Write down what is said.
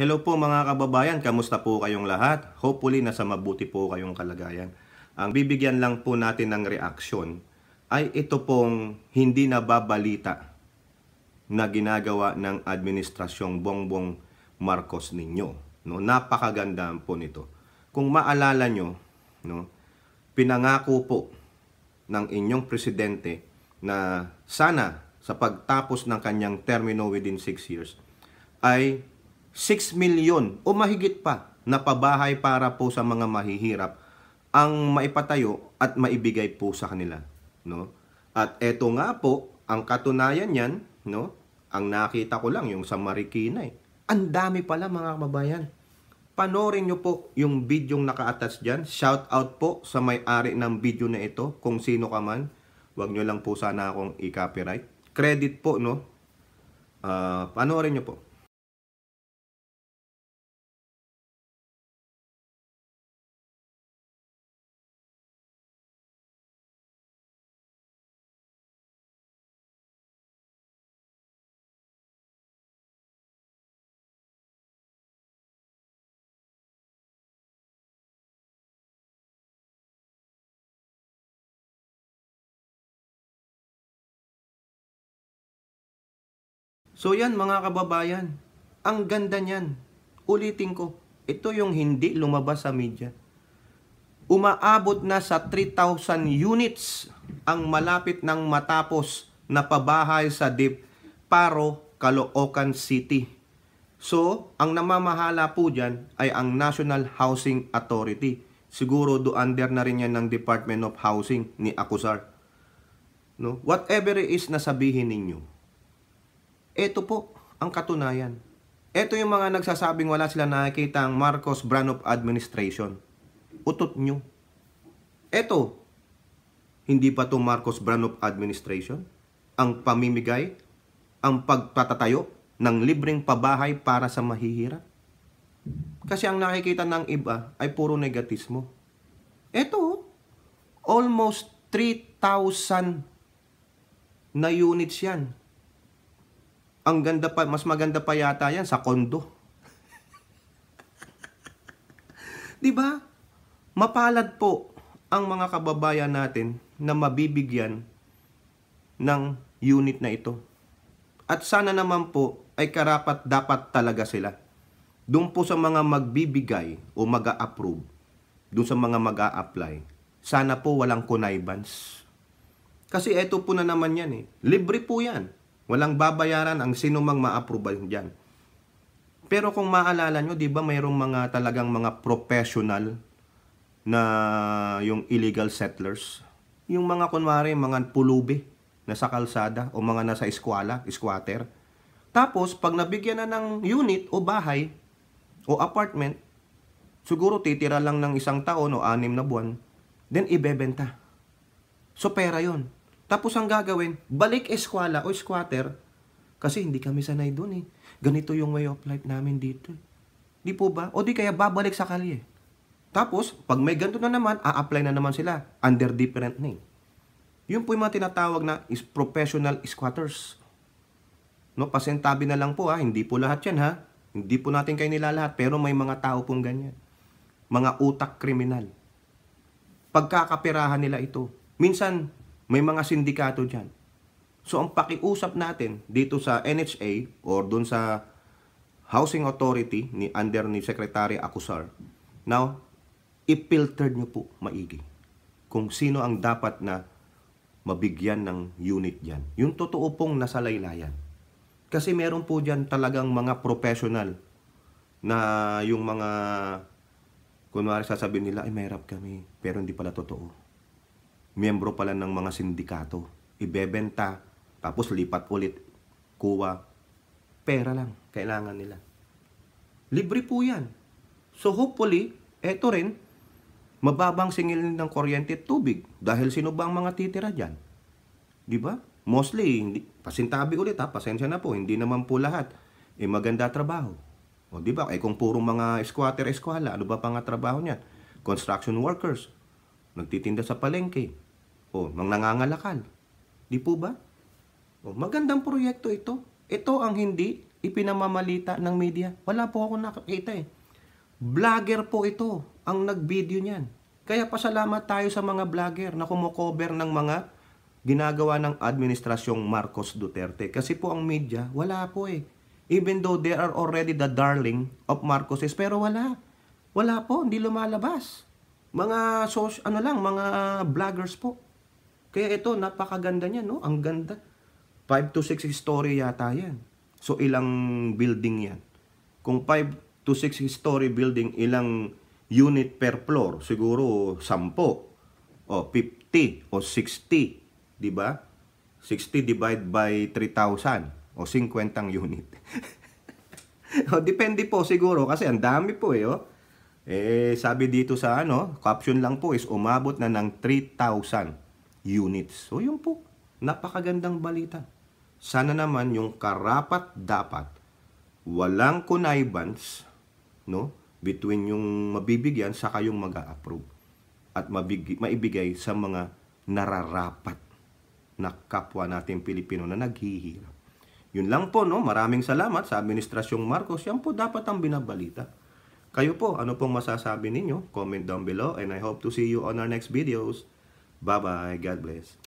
Hello po mga kababayan, kamusta po kayong lahat? Hopefully nasa mabuti po kayong kalagayan. Ang bibigyan lang po natin ng reaksyon ay ito pong hindi nababalita na ginagawa ng administrasyong Bongbong Marcos ninyo. No, napakaganda po nito. Kung maalala nyo, no, pinangako po ng inyong presidente na sana sa pagtapos ng kanyang termino within 6 years ay 6 milyon o mahigit pa na pabahay para po sa mga mahihirap ang maipatayo at maibigay po sa kanila, no? At eto nga po, ang katunayan niyan, no? Ang nakita ko lang yung sa Marikina eh. Ang dami pala mga kababayan. Panorin nyo po yung video naka-attach dyan. Shout out po sa may-ari ng video na ito. Kung sino ka man, wag nyo lang po sana akong i-copyright. Credit po, no? Uh, panoorin nyo po. So yan mga kababayan, ang ganda niyan. Ulitin ko, ito yung hindi lumabas sa media. Umaabot na sa 3,000 units ang malapit ng matapos na pabahay sa Deep Paro, Caloocan City. So, ang namamahala po dyan ay ang National Housing Authority. Siguro do under na rin yan ng Department of Housing ni Akusar. No? Whatever is na sabihin ninyo, ito po ang katunayan. Ito yung mga nagsasabing wala sila nakikita ang Marcos Branop administration. Utot nyo. Ito, hindi pa to Marcos Branop administration ang pamimigay, ang pagpatatayo ng libreng pabahay para sa mahihirap. Kasi ang nakikita ng iba ay puro negatismo. Ito, almost 3,000 na units yan ang ganda pa, mas maganda pa yata yan sa kondo. 'Di ba? Mapalad po ang mga kababayan natin na mabibigyan ng unit na ito. At sana naman po ay karapat dapat talaga sila. Doon po sa mga magbibigay o mag-a-approve, doon sa mga mag-a-apply, sana po walang connivance. Kasi eto po na naman yan eh. Libre po yan. Walang babayaran ang sino mang ma-approve diyan. Pero kung maalala nyo, di ba mayroong mga talagang mga professional na yung illegal settlers? Yung mga kunwari, mga pulubi na sa kalsada o mga nasa eskwala, squatter. Tapos, pag nabigyan na ng unit o bahay o apartment, siguro titira lang ng isang taon o anim na buwan, then ibebenta. So, pera yon tapos ang gagawin, balik eskwala o squatter kasi hindi kami sanay doon eh. Ganito yung way of life namin dito. Eh. Di po ba? O di kaya babalik sa kalye. Tapos, pag may ganito na naman, a-apply na naman sila under different name. Yun po yung mga tinatawag na is professional squatters. No, pasentabi na lang po ha, hindi po lahat yan ha. Hindi po natin kayo nilalahat, pero may mga tao pong ganyan. Mga utak kriminal. Pagkakapirahan nila ito. Minsan, may mga sindikato dyan. So ang pakiusap natin dito sa NHA or dun sa Housing Authority ni under ni Secretary Acusar, now, i-filter nyo po maigi kung sino ang dapat na mabigyan ng unit dyan. Yung totoo pong nasa laylayan. Kasi meron po dyan talagang mga professional na yung mga kunwari sasabihin nila, ay mahirap kami, pero hindi pala totoo miyembro pala ng mga sindikato. Ibebenta, tapos lipat ulit, kuha. Pera lang, kailangan nila. Libre po yan. So hopefully, eto rin, mababang singil ng kuryente at tubig. Dahil sino ba ang mga titira dyan? Di ba? Mostly, hindi, pasintabi ulit ha, pasensya na po, hindi naman po lahat. Eh maganda trabaho. O di ba? Eh kung puro mga squatter eskwala, ano ba pang trabaho niyan? Construction workers, nagtitinda sa palengke, o mang nangangalakal. Di po ba? O, magandang proyekto ito. Ito ang hindi ipinamamalita ng media? Wala po ako nakakita eh. Vlogger po ito ang nag-video niyan. Kaya pasalamat tayo sa mga vlogger na kumukover ng mga ginagawa ng administrasyong Marcos Duterte. Kasi po ang media, wala po eh. Even though they are already the darling of Marcoses, pero wala. Wala po, hindi lumalabas. Mga social, ano lang, mga vloggers po. Kaya ito, napakaganda niya, no? Ang ganda. 5 to 6 story yata yan. So, ilang building yan? Kung 5 to 6 story building, ilang unit per floor? Siguro 10 o 50 o 60, di ba? 60 divide by 3,000 o 50 unit. o, depende po siguro kasi ang dami po eh. Oh. Eh, sabi dito sa ano, caption lang po is umabot na ng 3,000 units. So, yun po. Napakagandang balita. Sana naman yung karapat dapat walang connivance no between yung mabibigyan sa kayong mag-a-approve at mabig- maibigay sa mga nararapat na kapwa natin Pilipino na naghihirap. Yun lang po, no? Maraming salamat sa Administrasyong Marcos. Yan po dapat ang binabalita. Kayo po, ano pong masasabi ninyo? Comment down below and I hope to see you on our next videos. Bye-bye. God bless.